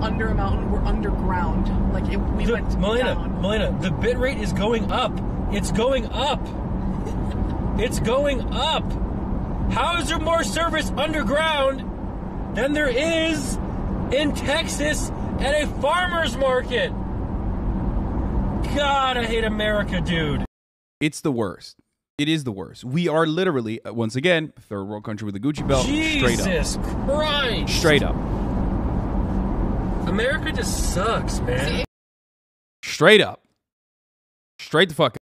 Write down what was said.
under a mountain. We're underground. Like it, we The, went Melina, down. Melina, the bit rate is going up. It's going up. It's going up. How is there more service underground than there is in Texas at a farmer's market? God, I hate America, dude. It's the worst. It is the worst. We are literally, uh, once again, third world country with a Gucci belt. Straight up. Jesus Christ. Straight up. America just sucks, man. Straight up. Straight the fuck up.